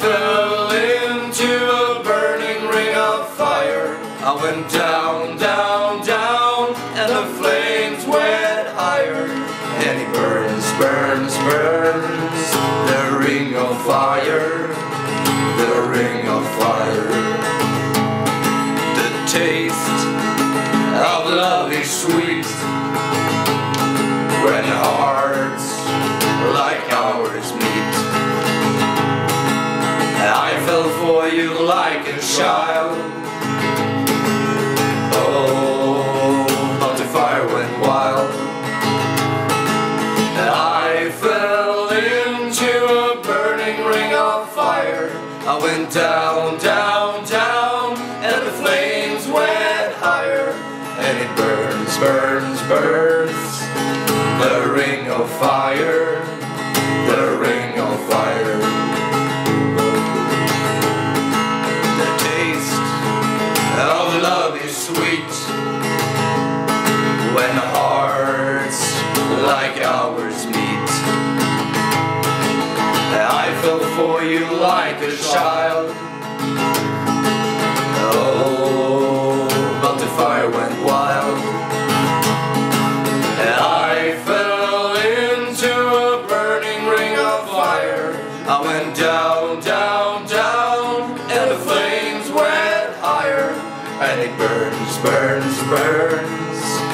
fell into a burning ring of fire. I went down, down, down And the flames went higher. And it burns, burns, burns The ring of fire The ring of fire. The taste of love is sweet When hearts like a child. Oh, but the fire went wild. I fell into a burning ring of fire. I went down, down, down And the flames went higher. And it burns, burns, burns. The ring of fire like ours meet. I fell for you like a child. Oh, but the fire went wild. I fell into a burning ring of fire. I went down, down, down And the flames went higher. And it burns, burns, burns